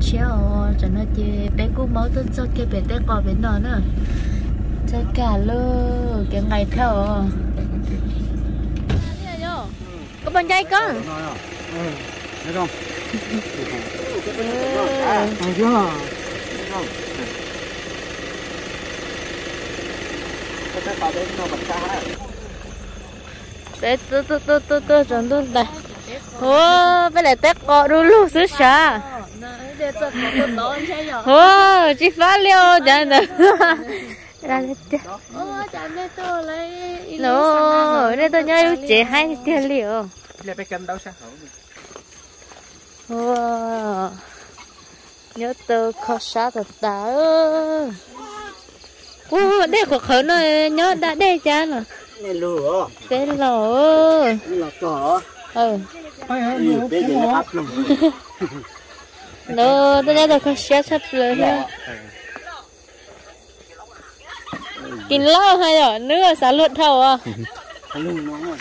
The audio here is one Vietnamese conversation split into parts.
chéo cho nó chơi bé cũng máu tên cho kia bé té cò bé nó nữa cho cả lơ cái ngày theo có bên đây con thấy không thấy chưa tết tết tết tết tết tết tết luôn đây. ô, bé tết té tết luôn luôn tết tết ô chị phá liêu chẳng được ra lên tiêu nó đây tôi nhớ chị hai tiêu liều là bé cầm đâu sang hổ ô nhớ tôi khó xa thật ta ô đây của khẩu nó nhớ đã đây cha nè. Cái lỗ cái lỗ cái lỗ cỏ. Ừ. Bây giờ nó áp luôn. nó tôi đã được cái xe sắp rồi ha. Kín lo hay rồi nữa xả luận thầu à?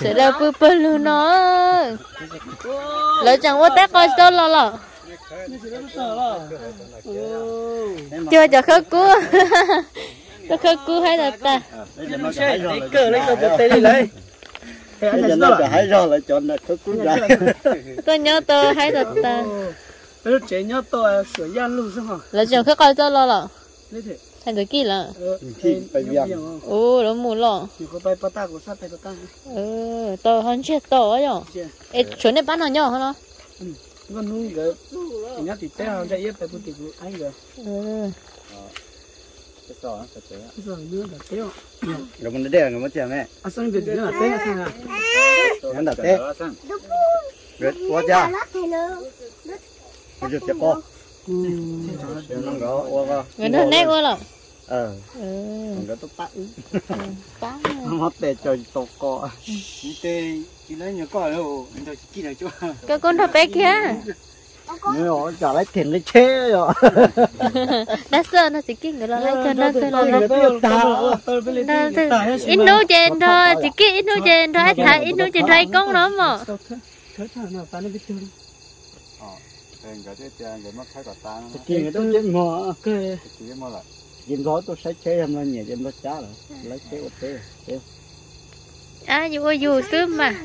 Sẽ đâu bự bự luôn nó. Lỡ chẳng có tết coi cho lo lo chưa cho khóc cú. Tôi khớp cú hay là ta? Cờ lấy cờ bột đi lấy giờ nó phải rồi chọn là khóc cú dài, tôi nhớ tôi hay là ta nó chế nhớ to sửa ra luôn sao hả là chồng khác coi cho lo lọ. Thành cái kia là ừ nó mù lọ. Ừ to hơn chết to ấy nhở? Ê chỗ bán hàng nhỏ hơn không ừ, con nuôi cái nhá thì té hàng chạy yết tại tôi anh rồi ừ ờ. cái sò nó sạch cái sò nữa là té rồi mình để người mất chè mẹ. À sang được nữa là té sang à anh đặt té. quá chưa bây giờ sẽ có. người thân nét qua rồi ờ còn đó tôi tắt. Ừ, tắt mất để cho tôi có như lấy nhớ có đâu. Anh tôi chỉ chỗ. Cái con thập bé kia. Nó trả lấy tiền lấy chế rồi đã sợ nó chỉ kinh người lo lấy cho nó cái nó nó ít nô à. trên thôi chỉ kinh à. ít nô trên thôi thả ít nô trên thôi con nó mà chơi cái cái cái mất thấy cả ta kia người ta chết mò cái mò lại nhìn gói tôi sẽ chế em lên nhẹ em nó chá rồi. Lấy chế ô tế à dù ơi dù mà.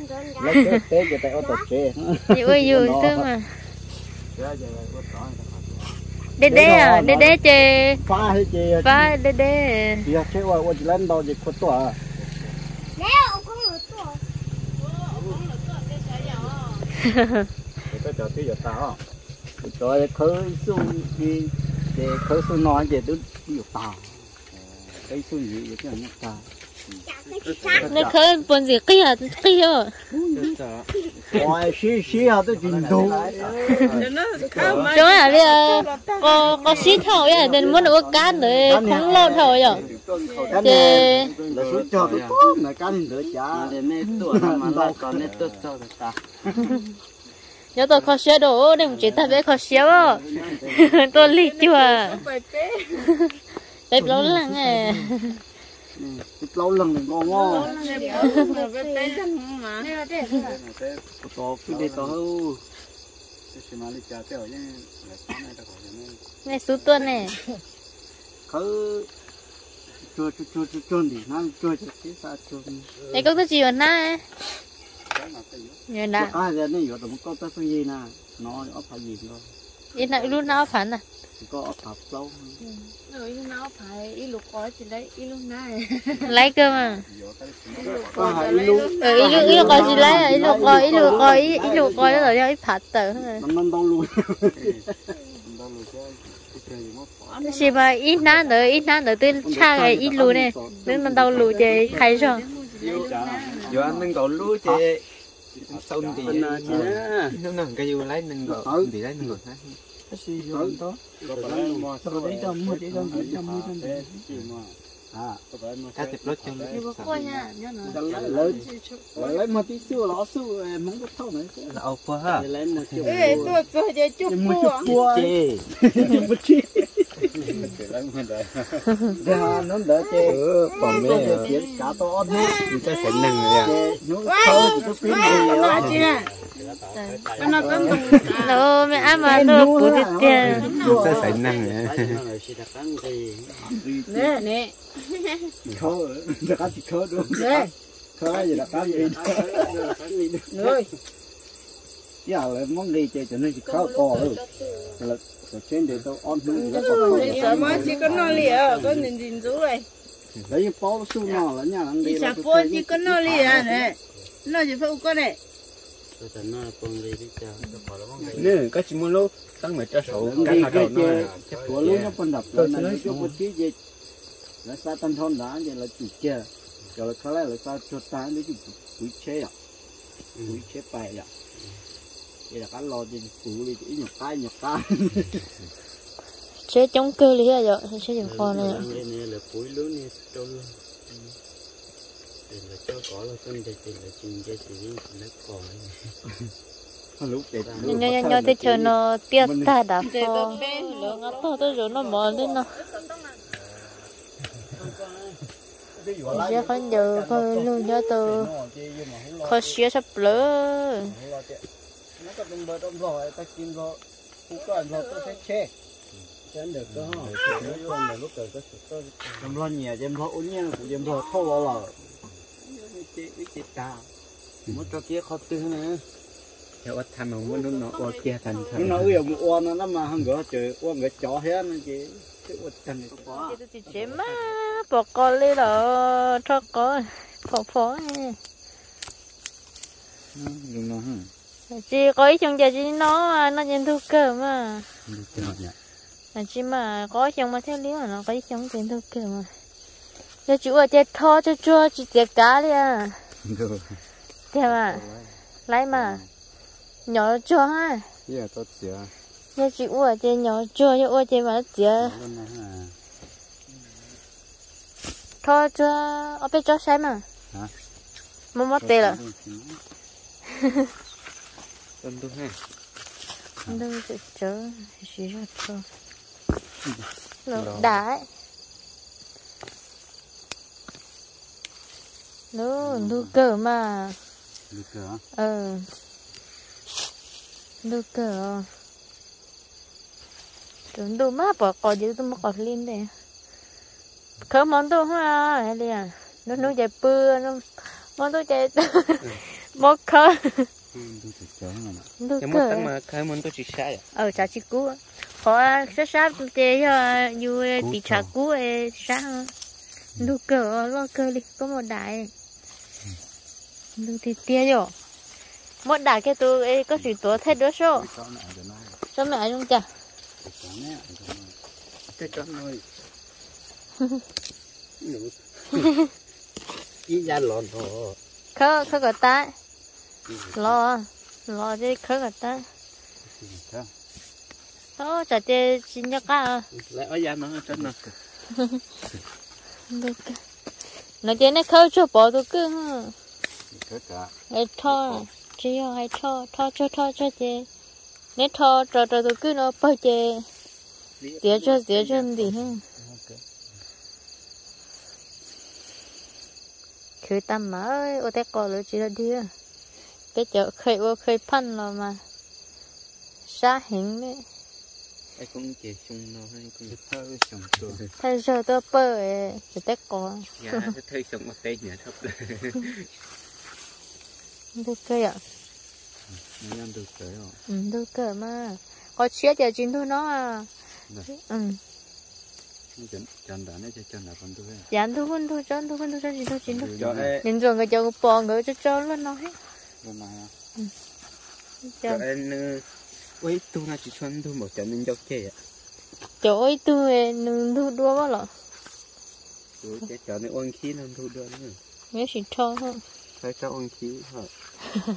lấy chế ô tế cho tay ô tô chế dù ơi dù mà. Đê đê à đê đê chè phá hay chế ba đê đê. Giờ chế qua qua lên đâu thì có to à? Cái trò tí giờ tao rồi khơi xuống đi để khơi xuống nói để đứng đi tao cái xuống gì vậy cái nó tao nó khơi buồn gì kia kia ngoài xí xí à tôi nhìn đủ. Chỗ nào đi có có xí thầu vậy nên muốn được cá để không lâu thầu vậy này là số cho tôi tốt mà cái này nữa chả. Để nè tuổi mà lại còn nè tốt cho người ta nhớ tôi khó xé đồ để một chỉ ta bé khó xé á tôi lì chưa bé lâu lắm à. Lâu lần mình ngon ngon to cứ đi to hơn này số tuần này cứ chua chua chua chua chua đi. Nó chua chua cái sao chua này có cái gì mà na như đã ai ra này có tụi có tới cái gì nè? Nó ở phải gì đâu ít nào lúc nào phản à có ở tập lâu rồi nó phải ít lục có chỉ lấy ít lúc này. Lấy cơ mà. Có ừ ít lúc ít lúc coi gì lấy à? Ít lúc ít lúc ít lúc coi rồi cho ít phạt tử năm năm đâu luôn chỉ mà ít ná nữa ít ná nữa tôi cha cái ít lù này nên nó đâu lù chơi khai rồi giờ anh nâng cầu lúa chị xong thì nó nâng cái dù lấy nâng cầu thì lấy nâng cầu hết cái gì rồi đó? Rồi đấy cho mua chỉ cho mua cho mua cho à. Ta tiếp lót trong nó lấy. Một tí xíu ló xíu mắm cái thau này. Là ốc quá ha. Lấy một chút ê tôi tôi để chút cua. Chị chút ra nó đỡ chê còn mấy đỡ to ớt hết ta sẽ nâng rồi nó khơi thì nó phím gì đó nó có nó mẹ ăn mà nó cú tiền người ta sẽ nâng rồi nè nè khơi là cá thì khơi đúng nè khơi gì là cá gì rồi giờ là món đi chơi cho nên chỉ khơi cò thôi. Là là trên để tao ớt nữa là có mới chỉ có nó lìa có nhìn nhìn chú rồi. Đấy như bó su nọ là nhà ăn đi chỉ là chỉ có nó lìa nè nó chỉ phải có này. Nếu có chỉ muốn lúc tăng mấy cho đi cái nào cái đầu nó. chấp của lúc nó phân đập rồi là nó cho một tí gì. Là sa tan thon đá vậy là chỉ chơi. Rồi là khá là là sa cho ta nó chỉ quý chế à. Quý chế bài à vậy là cá lo trên củ đi chỉ nhọc cái nhọc cái chế chống cơ lý à rồi chế dùng con này. Là cuối lớn này trâu thì là cho có là phân thì thì là chừng cho chỉ nó lúc đấy nhớ nhớ nhớ tới chờ nó tiết ta đã phong lượng ngắt to tới rồi nó mò lên nó. Sẽ không giờ coi luôn nhớ từ. Khó xía sắp lỡ nó có đừng bờ đông rồi ta kim rồi cũng có rồi tôi sẽ che. Chán được đó nếu con là lúc rồi có sự nhẹ em lo ôn nhẹ của em lo thâu vào vào chế biết chế ta. Mất cho kia khó tư nữa. Theo ớt tham mà muốn nó nó qua kia thành nó thành nói yêu một oan nó mà hàng gỡ trời oan gỡ chó hết nó chỉ cái oan chân này quá. Chị chế má bỏ con lên đó cho có phò phò dùng nó hả chị có chồng giờ chị nó nó nhận thu cơ mà. Cho là chị mà có chồng mà theo lý mà nó có chồng tiền thu cơ mà. Giờ chú ở trên thô cho chua chị tiệc cá đi à. Thế mà lấy mà. Nhỏ chua ha. Giờ tốt chưa? Giờ chị ở trên nhỏ chua giờ ở trên mà hả thô chua ở bên chỗ sai mà. Mua mất tiền rồi tân đúng ha. Đâu tự chớ chỉ ra thôi nó đá nó nó cờ mà. Được chưa ờ. Nó cờ tưởng đồ má bỏ cỏ chứ tôi mà cỏ lên đây. Khớ món đồ hoa hay đi à. Nó nó chạy bưa nó món đồ chạy món khớ cờ mất tăng mà cái muốn tôi chỉ sai à ờ chả chỉ cú. Họ sát sát tê cho như bị chả cú ấy sát lu cờ lo cờ đi có một đại lu thì tia rồi một đại cái tôi ấy có sự tổ thay đó số. Cho mẹ không chả? Tôi cho nó ý ra lòn thôi khớ khớ cả ta lo lo chứ khớ cả ta. Đó chả tê xin cho cả lại ở nhà nó cho nó. Được. Nó tê nó khớ cho bỏ tôi cứ được cả. Ai thọ chỉ có ai thọ thọ cho thọ cho chị. Nếu thọ cho cho tôi cứ nó bao chị. Tiếc cho tiếc cho gì ha khơi tâm mà ơi ô té cò lỡ chỉ là đi à cái chợ khơi ô khơi phân rồi mà. Xa hình đấy. Ai cũng chỉ chung nó hay cũng hơi sòng ตัว thay giờ tôi bơ té cò nhà sẽ thấy sống một tay nhà thấp được cơ ạ. Nó ăn được rồi ừ được cơ mà. Có chia giờ chín thôi nó à. Ừ. Con tôi dán thu phân thu chân thu phân thu chân chín thu chín thu nhìn rồi người chồng bò người cho cho luôn nó hết bên này cho cho em quay tu na chỉ chuẩn tu một trận nên dốc chơi à chỗ ấy tôi nương thu đua bao lọ. Tôi sẽ cho nên ôn khí nên tu đơn nữa. Nhớ chỉ cho thôi. Phải cho ôn khí hả?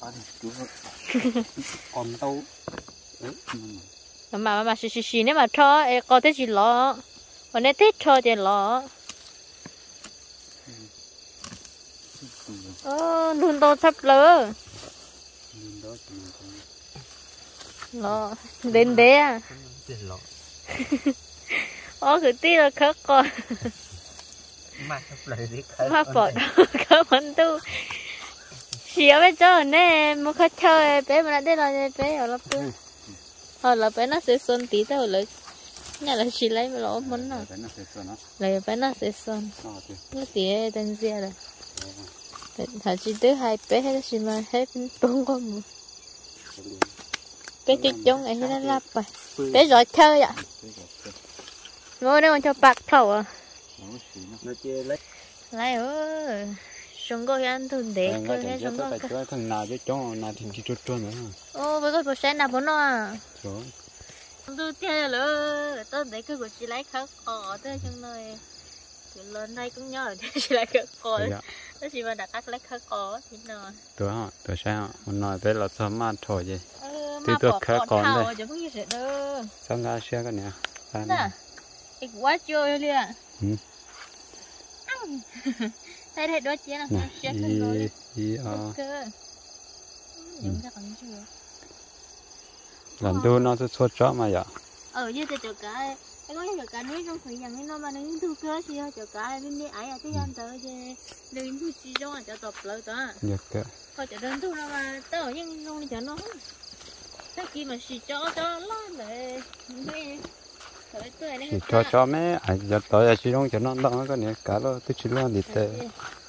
Ăn chú còn tâu mà mà mà xì xì xì nếu mà cho có thể chỉ lọ. Mà nếu thích cho thì lọ ơ luôn to sắp lỡ. Lo đến đấy à? Lọ ô cứ tí là khóc con. Mà mà bỏ khóc vẫn tu. Xíu bây giờ nè mua khách chơi bé mà đã đây là bé ở lớp tư ờ là bé nó sẽ xuân tí thôi là nhà là chỉ lấy mà lỗ cho nó. là bé nó sẽ xuân. Nó thì nó tía tên gì là thà chỉ tới hai bé hay là mà hết tung con một bé chỉ chống ấy nó lắp rồi bé giỏi chơi ạ. Ngồi đây còn cho bạc thầu à. Xí lấy. Lại ơi chúng có ăn thun để có phải cho thằng nào chứ cho nào thì chỉ cho cho nữa. ô với cái bộ xe nào bốn nó à? Rồi. tôi theo lỡ tôi để cái của chị lấy khóc cỏ tới trong nơi lên đây cũng nhớ để chị lấy khóc cỏ Đó chị mà đặt các lấy khóc cỏ thì nào Tôi hả? Tôi sao? Mình nói là sao mà thôi vậy. ờ mà tôi cỏ thảo đây. không Sao ngã xe cái. Sao nè ít quá chưa liền Ừ. thấy thấy đó chị nào Nè. chết rồi ra chưa Làm đu nó sẽ xuất cho mà dạ. ờ như thế chỗ cái có chỗ cái nói trong gian cái nó mà nó thu cơ gì chỗ cái bên đi ấy à thế gian tới chứ đừng thu chi cho cho tập lợi ta Được cái. thôi cho đơn thu nào mà tớ ở những nông đi cho nó thế kia mà xì cho cho lo để này Chỉ cho cho mấy ai giờ tới giờ chỉ trong cho nó đó cái nè. Cả lo tôi chỉ lo đi.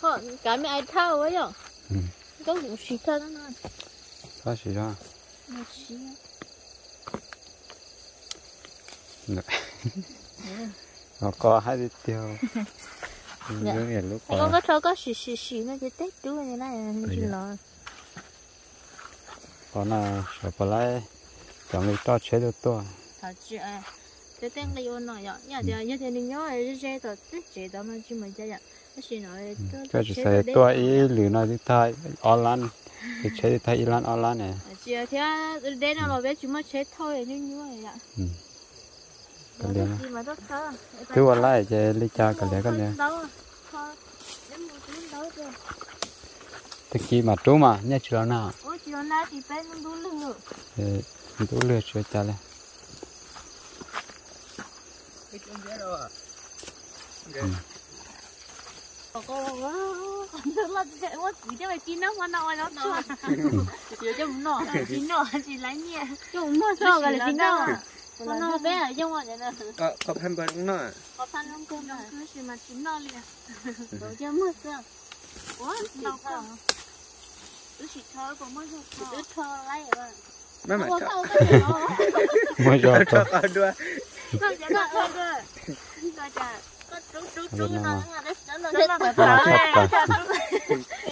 Họ cái mẹ ai thao ấy nhở Ừ. có cũng xì thao đó nè Sao chỉ ra. xì Nó có hai đi tiêu. Dạ. Những cái lúc Cái con có. có thao có xì xì xì nó chỉ tết chú này mình chỉ dạ. lo Có là sợ phải lại. Chẳng lấy cho chế được tôi. thật chứ à cái tên là yêu nó thì như thế nên nhớ là cái đó tết chế đó mà chỉ mình chơi vậy Cái chỉ sẽ tôi ý lửa nó đi thay online. Thì chế đi thay online online này. chỉ thế đến nào bé chúng mà chế thôi như như vậy ạ Ừ. Cái liền. gì mà rất khó Thứ qua lại chế lý cha cái lẽ cái rồi Thì khi mà trú mà nhớ chưa nào. thì đủ lừa chưa cha lên. Cái con đâu à mày nó bé ở trong ngoài này Có có phim bờ đúng à có phan không cô nó cứ chỉ mà chín nó liền rồi cho mua sao quá đau không cứ chỉ thôi còn mới được cứ thôi lấy rồi Má mà Ủa, cho sao cái gì đó? Mới có Được nó rồi. là nó nó Nó là nó Nó nó là thật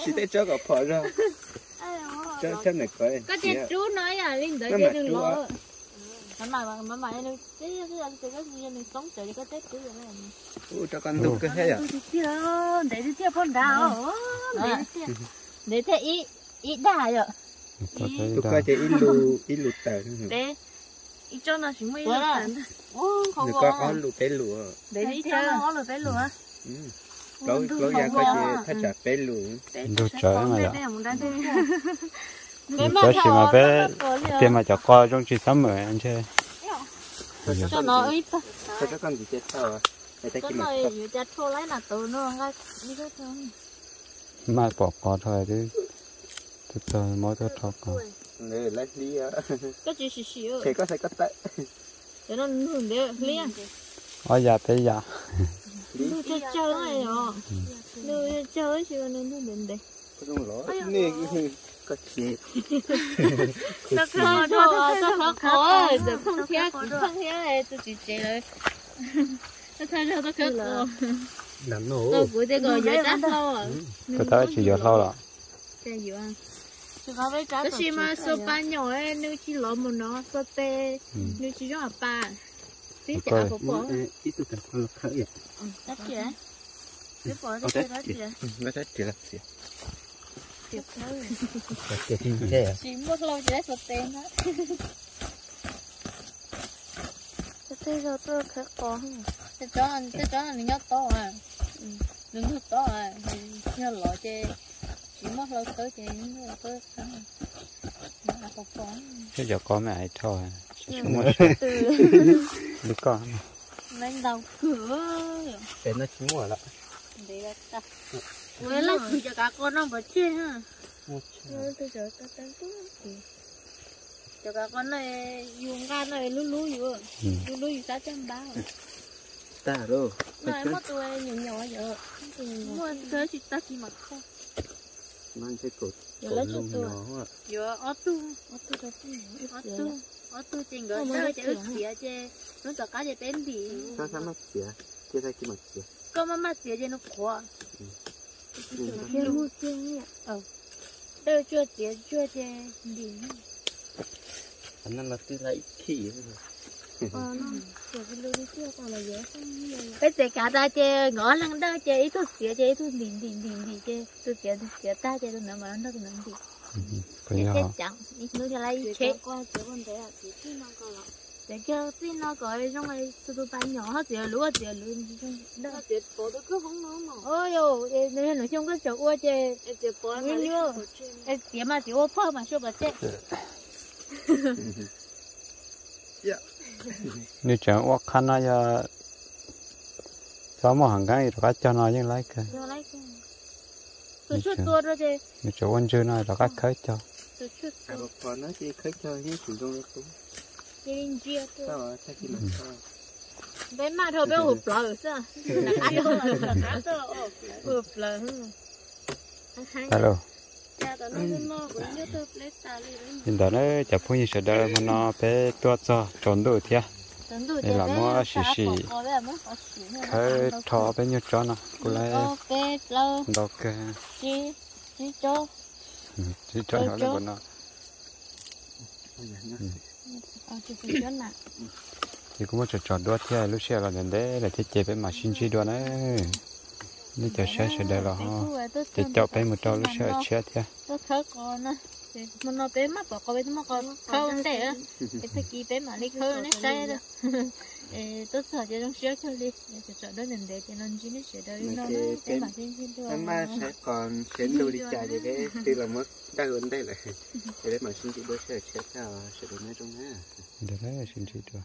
Chỉ thấy cho có phở ra Cho xem này coi có chết chú nói là linh tới Nó cái tết chú rồi này Ủa cho con tục cái thế à? Tôi đi theo, để đi theo con đào. Để đi theo. để thế ít ít đà rồi Tôi thấy Tục đó. coi chỉ ít lù ít lù tờ Để ít cho Quá được à. tận. ô không có. có có lù bé lù để đi theo. nó là phải lùa. Lối lối ra có chỉ thay trả bé lù Đồ trời mà dạ. Mà Tôi chỉ mà bé tiền mà cho coi trong chỉ sắm rồi anh chơi. cho nó ít thôi. Thôi cho con gì chết à ta cái mà này vừa chặt thô lấy là từ nó ngay đi cái thôi. Mai bỏ cò thôi chứ. Tôi tôi mỗi tôi cho cò. Nè lấy đi á cái gì xì xì Thì có thể có tay cho nó hưởng để liền Ở nhà tới nhà. Nuôi cho chơi này rồi cho chơi chứ nên nuôi đến đây. Có đúng lỗ. Nè có chỉ Nó khó cho nó khó khó Được không thế không thế này tôi chỉ chế rồi. Nó thấy nó khó. Khó Làm Tôi nổ cuối thế rồi dễ đắt lâu à. Tôi thấy chỉ giờ lâu rồi. Chơi dữ à Chứ có với trái Tôi tổ chỉ mà chức số này. ba nhỏ ấy Nuôi chỉ lỡ một nó Số tê Ừ. Nuôi chỉ cho ba Tí chả Ok. bỏ bỏ Ít tụi con khởi Đất chị đấy. Cái bỏ Ở chị đất chị chị đấy. Nó rất chỉ là gì Tiếp theo Có chỉ hình thế à Chỉ mất lâu chỉ tôi có. To à. To à mất lâu tới chị tới sáng một con. Chứ giờ có mẹ thôi mà từ đi con. Lên đầu cửa. Để nó chín mùa lại. Để ta với lại thì cho cả con nó bật trên ha. Tôi giờ ta cứ cho cả con này dùng gan này lú lú vừa lú lú sáu trăm bao ta rồi. Này mất tôi nhỏ nhỏ giờ mua tới chỉ ta chỉ mặc không mang cái cột cột cho lông nhỏ quá giờ ở tu. Ở tu ở tu. Ở tu. Ở tu trên gỡ tới chơi xỉa chơi nó cho cá chơi bên đi sao sao mất xỉa kia ra kia mất xỉa có mà mà xỉa chơi nó khó Chơi mua chơi nhỉ? chưa chưa chơi đi anh nó tí lấy khí Ờ nó giờ cái lưới đi chưa còn là dễ không nhiều bây giờ cả ta chơi ngõ lăng đó chơi ít thôi chơi ít thôi liền liền liền liền chơi tôi xỉa xỉa ta chơi tôi nằm mà nó tôi nằm đi có chết chẳng ít nữa cho lấy chết đấy Chỉ khi nó còn xin nó gọi trong này tôi tôi tay nhỏ hết xỉa lúa xỉa lúa đó Nó chỉ bỏ được cứ không nó mà. Ôi yo nên nó không có chỗ qua chơi Em chỉ bỏ mà Nguyên lấy liệu. cái trên. Ê, xỉa mà xỉa ô phơ mà sao bà chết nếu chẳng quá khăn nó giờ sao mà hàng cái rồi cho nó như lấy cái. Cho lấy cái. Tôi chút tua rồi chơi nếu chỗ anh chưa nói rồi các khởi cho. Tôi chút à tua. còn nó chỉ khởi cho với chủ động đấy cũng sao chắc gì mà sao bé mà thôi bé hụp lờ sao ăn đâu là cá đâu hụp lờ đấy hiện tại nó chả phụ như sẽ đợi mà nó bé tua cho đủ thiệt Tấn đủ Đây là mua xì xì. khởi thọ bé như cho nó cô lấy cái chi chi cho. Chỉ cho nó là bọn nó ờ chi chi cho nè thì cũng có chọn tròn đua thiệt lúc xe là đến đấy là thiết chế bé mà xin chi đua đấy. Nếu chờ xe sẽ đợi là họ thì cho bé một trâu, lúc xe chết thiệt mình bé mắt bỏ bé á. Cái thứ kia bé mà đi nó đó ê tôi sợ cho trong xe khơi đi. Để sợ đó nhìn để cho nó chỉ nó sẽ đợi nó bé mà xin xin em mai sẽ còn xén đôi đi chạy để đấy tuy là mất đa hơn đây là để mà xin chị đôi sẽ là sẽ đến nơi trong ha để đấy là xin chi đua